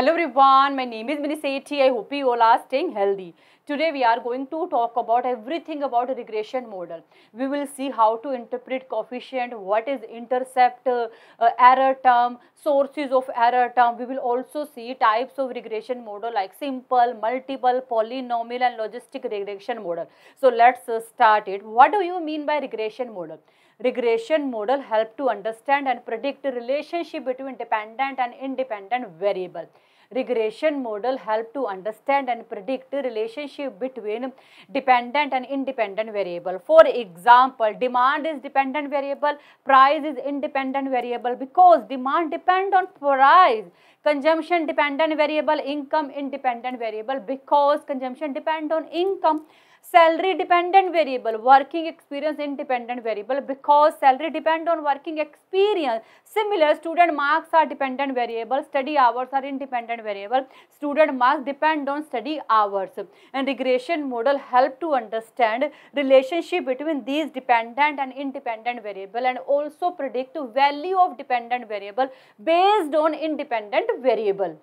Hello everyone, my name is Mini Sethi. I hope you all are staying healthy. Today we are going to talk about everything about regression model. We will see how to interpret coefficient, what is intercept, uh, error term, sources of error term. We will also see types of regression model like simple, multiple, polynomial and logistic regression model. So let's uh, start it. What do you mean by regression model? regression model help to understand and predict the relationship between dependent and independent variable regression model help to understand and predict relationship between dependent and independent variable. For example, demand is dependent variable, price is independent variable because demand depend on price. Consumption dependent variable, income independent variable because consumption depend on income salary dependent variable working experience independent variable because salary depend on working experience. Similar student marks are dependent variable study hours are independent variable. Student marks depend on study hours. And regression model help to understand relationship between these dependent and independent variable and also predict value of dependent variable based on independent variable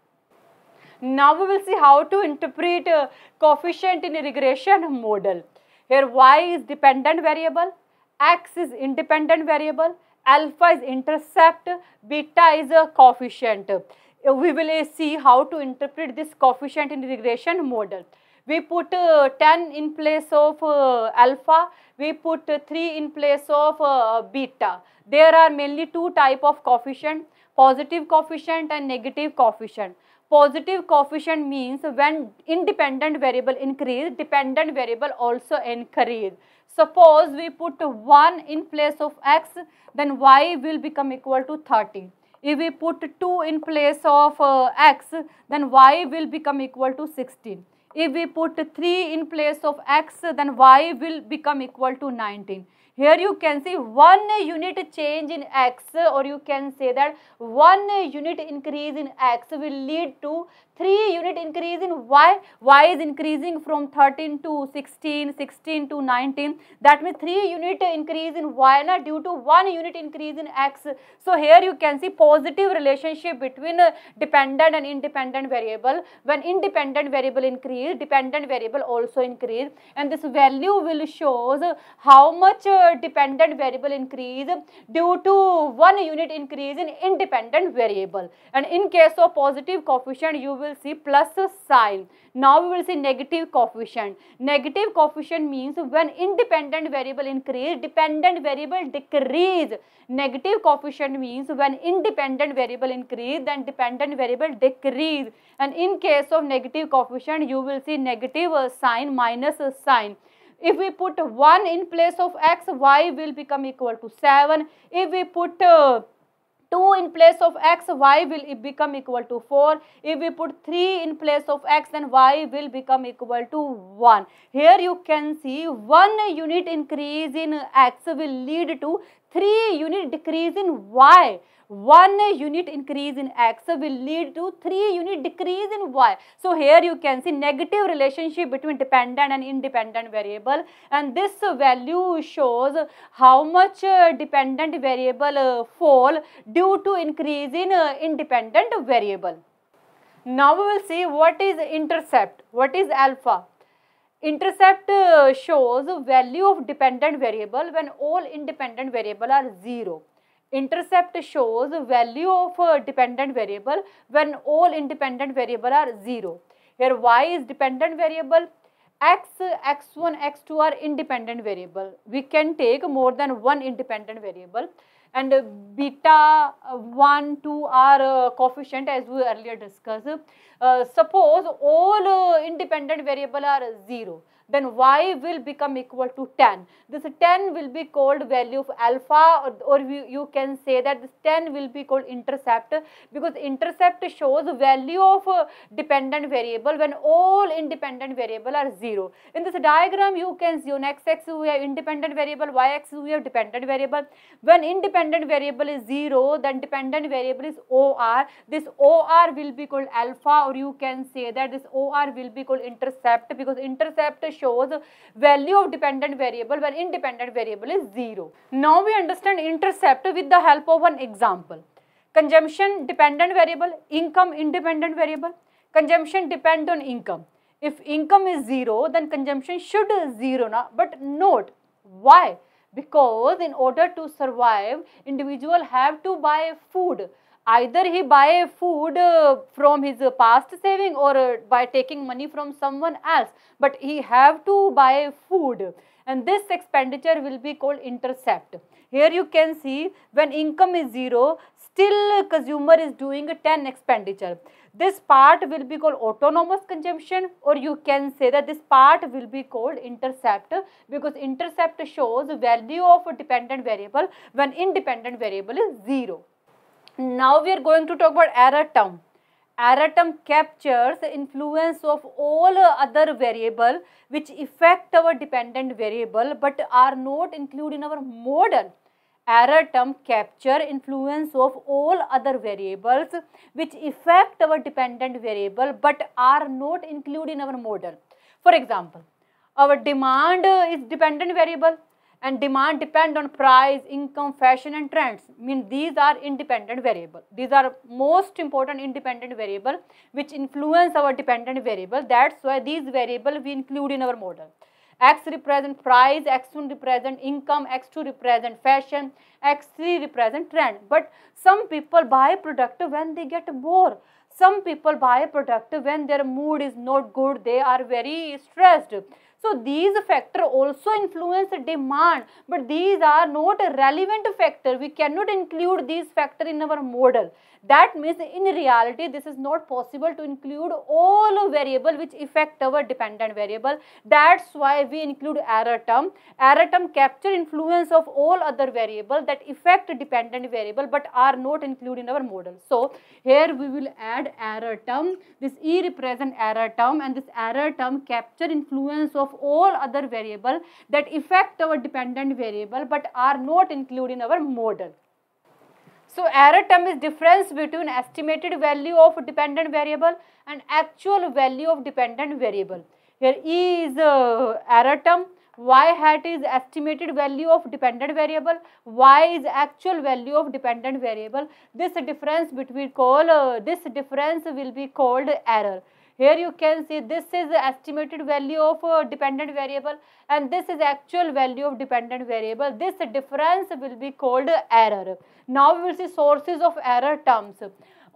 now we will see how to interpret uh, coefficient in a regression model. Here y is dependent variable, x is independent variable, alpha is intercept, beta is a coefficient. Uh, we will see how to interpret this coefficient in regression model. We put uh, 10 in place of uh, alpha, we put uh, 3 in place of uh, beta. There are mainly two type of coefficient, positive coefficient and negative coefficient positive coefficient means when independent variable increase, dependent variable also increase. Suppose we put 1 in place of x, then y will become equal to 30. If we put 2 in place of uh, x, then y will become equal to 16. If we put 3 in place of x, then y will become equal to 19. Here you can see one unit change in x or you can say that one unit increase in x will lead to 3 unit increase in y. y is increasing from 13 to 16, 16 to 19. That means 3 unit increase in y na, due to 1 unit increase in x. So here you can see positive relationship between uh, dependent and independent variable. When independent variable increase, dependent variable also increase and this value will shows how much uh, dependent variable increase due to 1 unit increase in independent variable. And in case of positive coefficient, you will will see plus sign. Now we will see negative coefficient. Negative coefficient means when independent variable increase, dependent variable decrease. Negative coefficient means when independent variable increase, then dependent variable decrease. And in case of negative coefficient, you will see negative sign minus sign. If we put 1 in place of x, y will become equal to 7. If we put uh, 2 in place of x, y will become equal to 4. If we put 3 in place of x, then y will become equal to 1. Here you can see 1 unit increase in x will lead to 3 unit decrease in y. 1 unit increase in x will lead to 3 unit decrease in y. So here you can see negative relationship between dependent and independent variable and this value shows how much uh, dependent variable uh, fall due to increase in uh, independent variable. Now we will see what is intercept, what is alpha. Intercept uh, shows value of dependent variable when all independent variable are 0. Intercept shows value of a dependent variable when all independent variable are 0. Here y is dependent variable, x, x1, x2 are independent variable. We can take more than one independent variable and beta 1, 2 are uh, coefficient as we earlier discussed. Uh, suppose all uh, independent variable are 0 then y will become equal to 10. This 10 will be called value of alpha or, or you, you can say that this 10 will be called intercept because intercept shows value of a dependent variable when all independent variable are 0. In this diagram you can see on x-axis we have independent variable, y-axis we have dependent variable. When independent variable is 0 then dependent variable is OR. This OR will be called alpha or you can say that this OR will be called intercept because intercept shows value of dependent variable where independent variable is 0. Now we understand intercept with the help of one example. consumption dependent variable income independent variable. Consumption depend on income. If income is zero then consumption should zero now but note why? Because in order to survive individual have to buy food either he buy food uh, from his past saving or uh, by taking money from someone else but he have to buy food. And this expenditure will be called intercept. Here you can see when income is zero still consumer is doing a 10 expenditure. This part will be called autonomous consumption or you can say that this part will be called intercept because intercept shows value of a dependent variable when independent variable is zero now we are going to talk about error term. Error term captures the influence of all other variable which affect our dependent variable but are not included in our model. Error term capture influence of all other variables which affect our dependent variable but are not included in our model. For example, our demand is dependent variable and demand depend on price, income, fashion and trends. I Mean these are independent variable. These are most important independent variable which influence our dependent variable. That's why these variable we include in our model. X represent price, X1 represent income, X2 represent fashion, X3 represent trend. But some people buy product when they get bored. Some people buy product when their mood is not good, they are very stressed. So these factor also influence demand but these are not relevant factor. We cannot include these factor in our model. That means in reality this is not possible to include all variable which affect our dependent variable. That's why we include error term. Error term capture influence of all other variable that affect dependent variable but are not included in our model. So here we will add error term. This E represent error term and this error term capture influence of all other variable that affect our dependent variable but are not included in our model. So error term is difference between estimated value of dependent variable and actual value of dependent variable. Here E is uh, error term, Y hat is estimated value of dependent variable, Y is actual value of dependent variable. This difference between call, uh, this difference will be called error. Here you can see this is the estimated value of a dependent variable and this is actual value of dependent variable. This difference will be called error. Now we will see sources of error terms.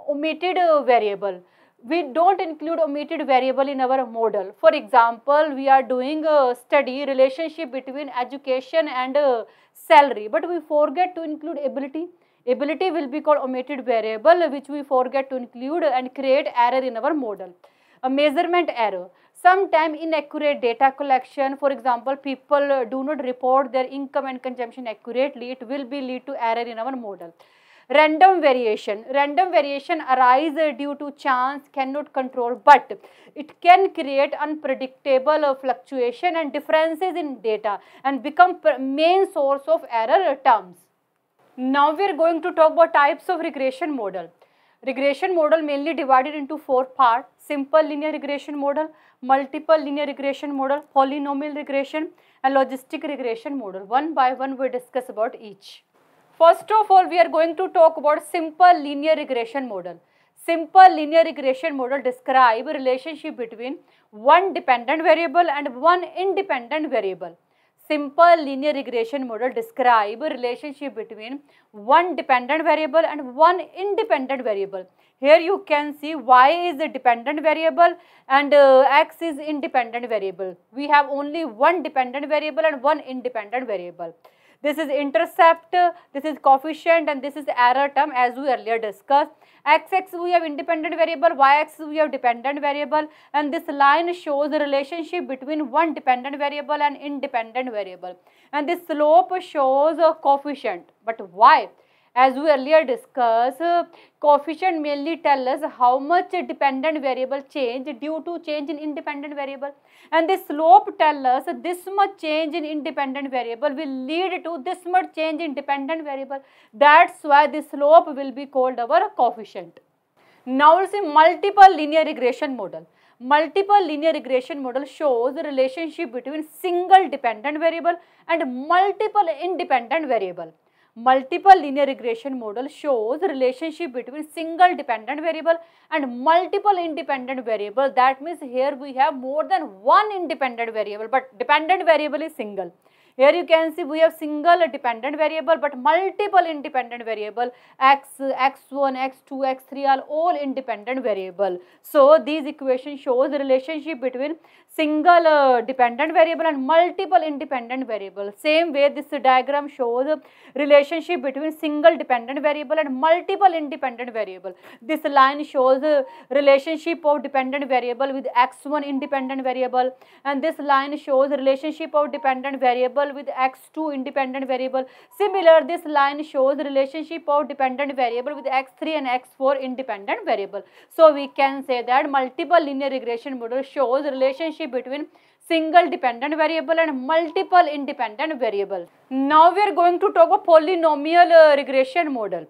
Omitted variable. We don't include omitted variable in our model. For example, we are doing a study relationship between education and uh, salary but we forget to include ability ability will be called omitted variable which we forget to include and create error in our model a measurement error. Sometime inaccurate data collection, for example, people do not report their income and consumption accurately, it will be lead to error in our model. Random variation. Random variation arise due to chance, cannot control, but it can create unpredictable fluctuation and differences in data and become main source of error terms. Now we are going to talk about types of regression model. Regression model mainly divided into four parts, simple linear regression model, multiple linear regression model, polynomial regression and logistic regression model. One by one we discuss about each. First of all, we are going to talk about simple linear regression model. Simple linear regression model describe relationship between one dependent variable and one independent variable simple linear regression model describe relationship between one dependent variable and one independent variable. Here you can see y is a dependent variable and uh, x is independent variable. We have only one dependent variable and one independent variable. This is intercept, this is coefficient and this is error term as we earlier discussed. X-axis we have independent variable, Y-axis we have dependent variable and this line shows the relationship between one dependent variable and independent variable. And this slope shows a coefficient. But why? As we earlier discussed, coefficient mainly tell us how much dependent variable change due to change in independent variable. And the slope tell us this much change in independent variable will lead to this much change in dependent variable. That's why the slope will be called our coefficient. Now we'll see multiple linear regression model. Multiple linear regression model shows the relationship between single dependent variable and multiple independent variable multiple linear regression model shows relationship between single dependent variable and multiple independent variable. That means here we have more than one independent variable, but dependent variable is single. Here you can see we have single dependent variable but multiple independent variable x, x1, x2, x3 are all independent variable. So these equation shows the relationship between single uh, dependent variable and multiple independent variable. Same way this diagram shows relationship between single dependent variable and multiple independent variable. This line shows relationship of dependent variable with x1 independent variable and this line shows relationship of dependent variable with x2 independent variable. Similar this line shows relationship of dependent variable with x3 and x4 independent variable. So we can say that multiple linear regression model shows relationship between single dependent variable and multiple independent variable. Now we are going to talk about polynomial uh, regression model.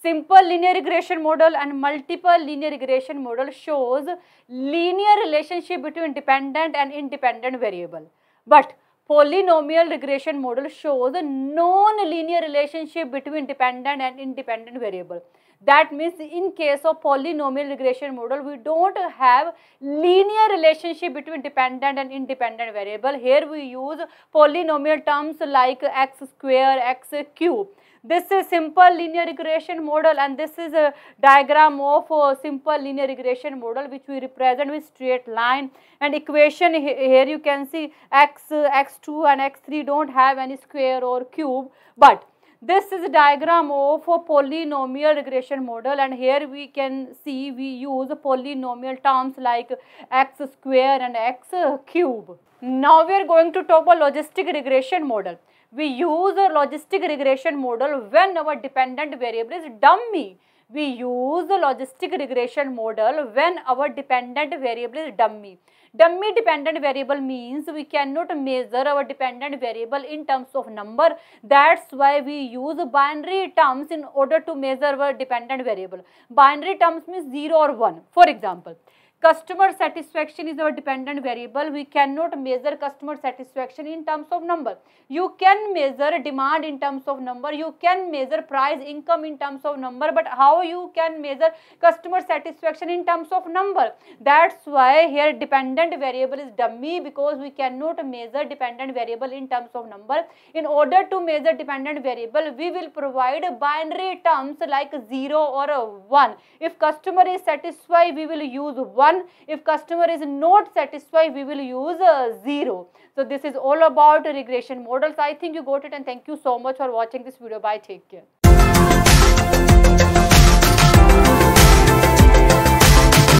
Simple linear regression model and multiple linear regression model shows linear relationship between dependent and independent variable. But polynomial regression model shows a non-linear relationship between dependent and independent variable. That means in case of polynomial regression model, we don't have linear relationship between dependent and independent variable. Here we use polynomial terms like x square, x cube. This is simple linear regression model and this is a diagram of a simple linear regression model which we represent with straight line and equation here you can see x, x2 and x3 don't have any square or cube but this is a diagram of a polynomial regression model and here we can see we use polynomial terms like x square and x cube. Now we are going to talk about logistic regression model. We use a logistic regression model when our dependent variable is dummy. We use the logistic regression model when our dependent variable is dummy. Dummy dependent variable means we cannot measure our dependent variable in terms of number. That's why we use binary terms in order to measure our dependent variable. Binary terms means 0 or 1. For example, Customer satisfaction is our dependent variable. We cannot measure customer satisfaction in terms of number. You can measure demand in terms of number. You can measure price income in terms of number. But how you can measure customer satisfaction in terms of number? That's why here dependent variable is dummy because we cannot measure dependent variable in terms of number. In order to measure dependent variable, we will provide binary terms like 0 or 1. If customer is satisfied, we will use 1 1. If customer is not satisfied, we will use a 0. So this is all about regression models. I think you got it and thank you so much for watching this video. Bye. Take care.